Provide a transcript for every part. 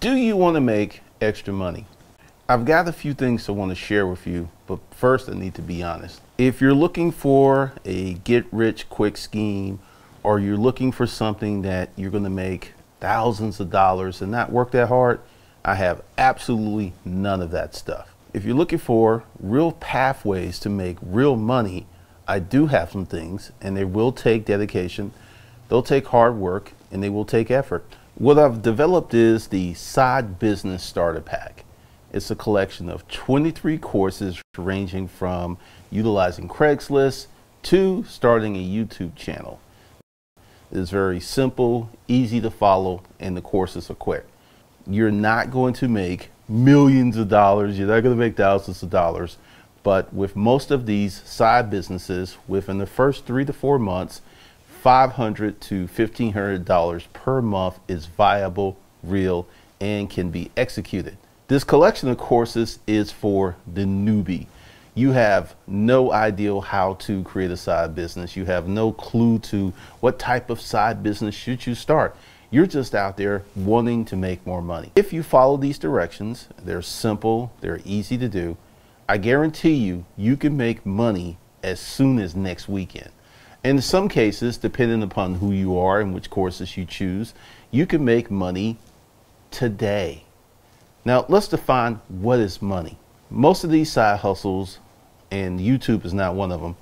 Do you want to make extra money? I've got a few things I want to share with you, but first I need to be honest. If you're looking for a get rich quick scheme or you're looking for something that you're going to make thousands of dollars and not work that hard, I have absolutely none of that stuff. If you're looking for real pathways to make real money, I do have some things and they will take dedication, they'll take hard work, and they will take effort. What I've developed is the Side Business Starter Pack. It's a collection of 23 courses ranging from utilizing Craigslist to starting a YouTube channel. It's very simple, easy to follow, and the courses are quick. You're not going to make millions of dollars, you're not going to make thousands of dollars, but with most of these side businesses, within the first three to four months, 500 to $1,500 per month is viable, real, and can be executed. This collection of courses is for the newbie. You have no idea how to create a side business. You have no clue to what type of side business should you start. You're just out there wanting to make more money. If you follow these directions, they're simple, they're easy to do. I guarantee you, you can make money as soon as next weekend. In some cases, depending upon who you are and which courses you choose, you can make money today. Now, let's define what is money. Most of these side hustles, and YouTube is not one of them,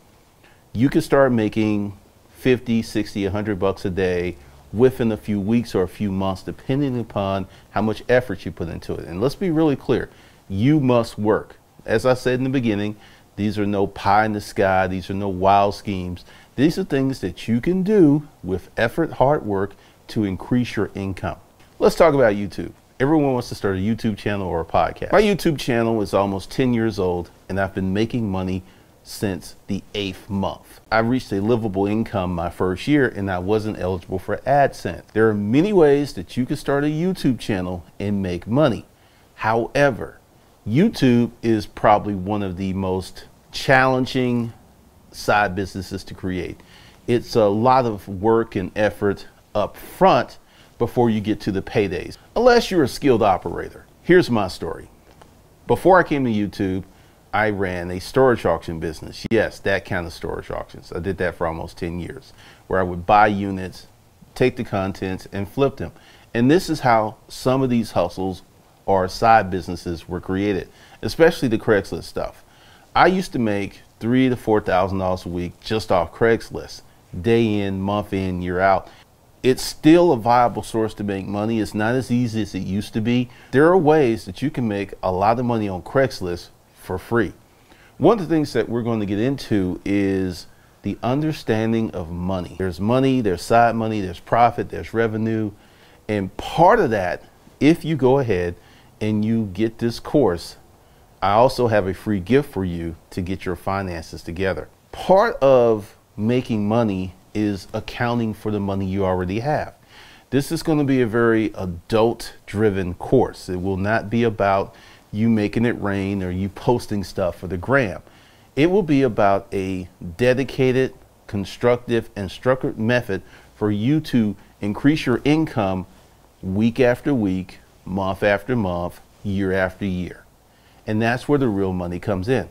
you can start making 50, 60, 100 bucks a day within a few weeks or a few months, depending upon how much effort you put into it. And let's be really clear you must work as I said in the beginning, these are no pie in the sky. These are no wild schemes. These are things that you can do with effort, hard work to increase your income. Let's talk about YouTube. Everyone wants to start a YouTube channel or a podcast. My YouTube channel is almost 10 years old and I've been making money since the eighth month. I reached a livable income my first year and I wasn't eligible for AdSense. There are many ways that you can start a YouTube channel and make money. However, YouTube is probably one of the most challenging side businesses to create. It's a lot of work and effort up front before you get to the paydays, unless you're a skilled operator. Here's my story. Before I came to YouTube, I ran a storage auction business. Yes, that kind of storage auctions. I did that for almost 10 years, where I would buy units, take the contents, and flip them. And this is how some of these hustles or side businesses were created, especially the Craigslist stuff. I used to make three to four thousand dollars a week just off Craigslist, day in, month in, year out. It's still a viable source to make money. It's not as easy as it used to be. There are ways that you can make a lot of money on Craigslist for free. One of the things that we're going to get into is the understanding of money. There's money, there's side money, there's profit, there's revenue. And part of that, if you go ahead and you get this course, I also have a free gift for you to get your finances together. Part of making money is accounting for the money you already have. This is going to be a very adult driven course. It will not be about you making it rain or you posting stuff for the gram. It will be about a dedicated, constructive, and structured method for you to increase your income week after week, month after month, year after year. And that's where the real money comes in.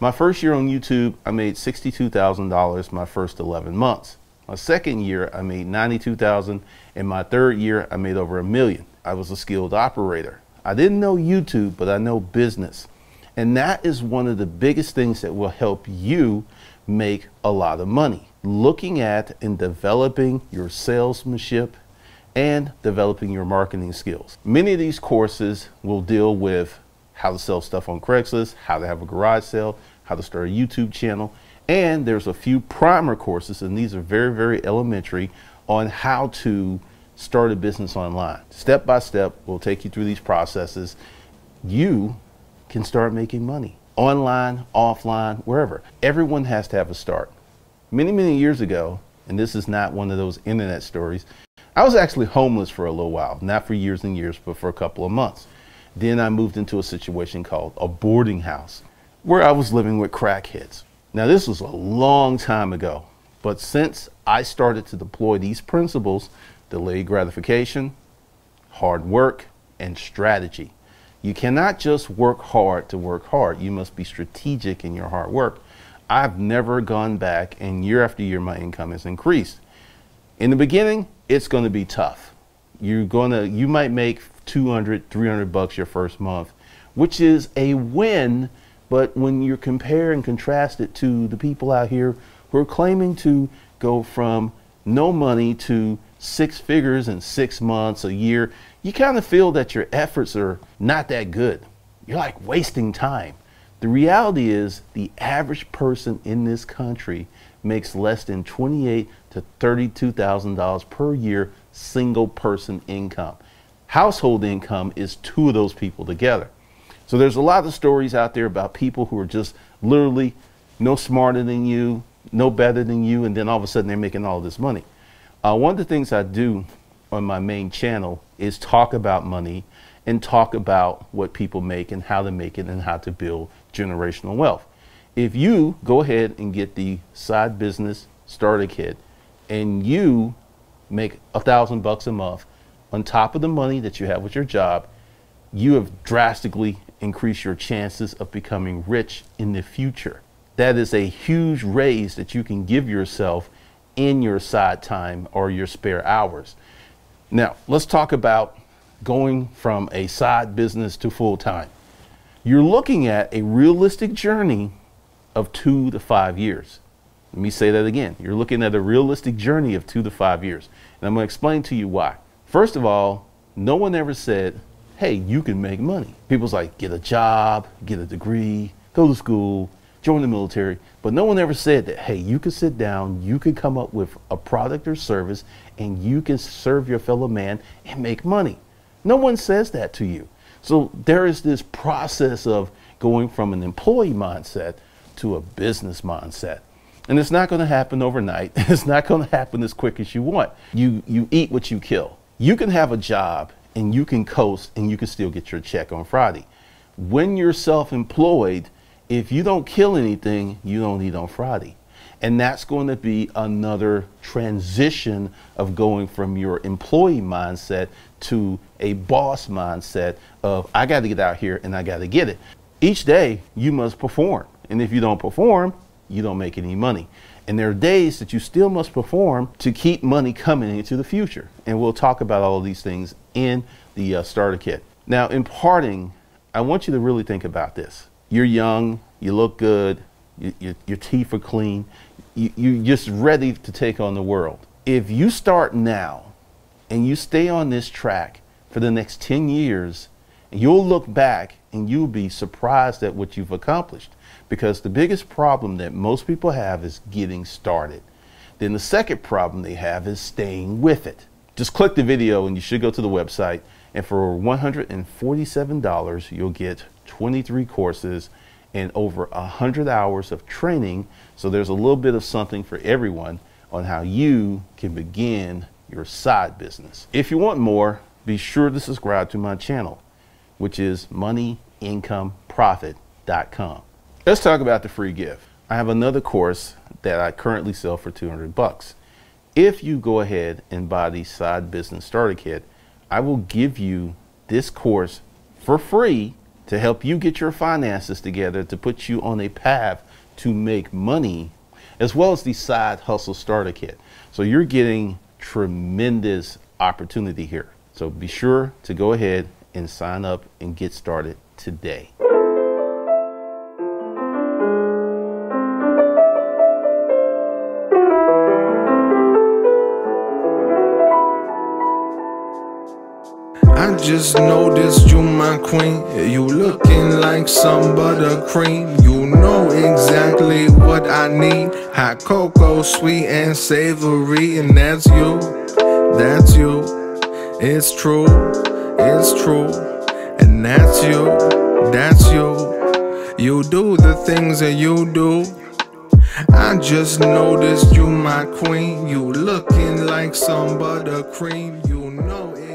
My first year on YouTube, I made $62,000 my first 11 months. My second year, I made 92,000, and my third year, I made over a million. I was a skilled operator. I didn't know YouTube, but I know business. And that is one of the biggest things that will help you make a lot of money. Looking at and developing your salesmanship and developing your marketing skills. Many of these courses will deal with how to sell stuff on Craigslist, how to have a garage sale, how to start a YouTube channel, and there's a few primer courses, and these are very, very elementary on how to start a business online. Step by step, we'll take you through these processes. You can start making money online, offline, wherever. Everyone has to have a start. Many, many years ago, and this is not one of those internet stories, I was actually homeless for a little while, not for years and years, but for a couple of months. Then I moved into a situation called a boarding house where I was living with crackheads. Now, this was a long time ago, but since I started to deploy these principles delayed gratification, hard work, and strategy. You cannot just work hard to work hard. You must be strategic in your hard work. I've never gone back and year after year my income has increased. In the beginning, it's going to be tough. You're going to you might make 200, 300 bucks your first month, which is a win, but when you compare and contrast it to the people out here who are claiming to go from no money to six figures in 6 months, a year, you kind of feel that your efforts are not that good. You're like wasting time. The reality is the average person in this country makes less than 28 to $32,000 per year single person income. Household income is two of those people together. So there's a lot of stories out there about people who are just literally no smarter than you, no better than you, and then all of a sudden they're making all this money. Uh, one of the things I do on my main channel is talk about money and talk about what people make and how to make it and how to build generational wealth. If you go ahead and get the side business starter kit and you make a thousand bucks a month on top of the money that you have with your job, you have drastically increased your chances of becoming rich in the future. That is a huge raise that you can give yourself in your side time or your spare hours. Now, let's talk about going from a side business to full time. You're looking at a realistic journey of two to five years. Let me say that again. You're looking at a realistic journey of two to five years. And I'm going to explain to you why. First of all, no one ever said, hey, you can make money. People's like, get a job, get a degree, go to school, join the military. But no one ever said that, hey, you can sit down, you can come up with a product or service, and you can serve your fellow man and make money. No one says that to you. So there is this process of going from an employee mindset to a business mindset. And it's not going to happen overnight. It's not going to happen as quick as you want. You you eat what you kill. You can have a job and you can coast and you can still get your check on Friday. When you're self-employed, if you don't kill anything, you don't eat on Friday. And that's going to be another transition of going from your employee mindset to a boss mindset of, I got to get out here and I got to get it. Each day, you must perform. And if you don't perform, you don't make any money. And there are days that you still must perform to keep money coming into the future. And we'll talk about all of these things in the uh, starter kit. Now, in parting, I want you to really think about this. You're young, you look good, you, you, your teeth are clean, you, you're just ready to take on the world. If you start now and you stay on this track for the next 10 years, you'll look back and you'll be surprised at what you've accomplished. Because the biggest problem that most people have is getting started. Then the second problem they have is staying with it. Just click the video and you should go to the website. And for $147, you'll get 23 courses and over 100 hours of training. So there's a little bit of something for everyone on how you can begin your side business. If you want more, be sure to subscribe to my channel, which is moneyincomprofit.com. Let's talk about the free gift. I have another course that I currently sell for 200 bucks. If you go ahead and buy the side business starter kit, I will give you this course for free to help you get your finances together to put you on a path to make money, as well as the side hustle starter kit. So you're getting tremendous opportunity here. So be sure to go ahead and sign up and get started today. I just noticed you my queen. You looking like some buttercream. You know exactly what I need. Hot cocoa, sweet and savory And that's you, that's you. It's true, it's true And that's you, that's you. You do the things that you do. I just noticed you my queen. You looking like some buttercream You know it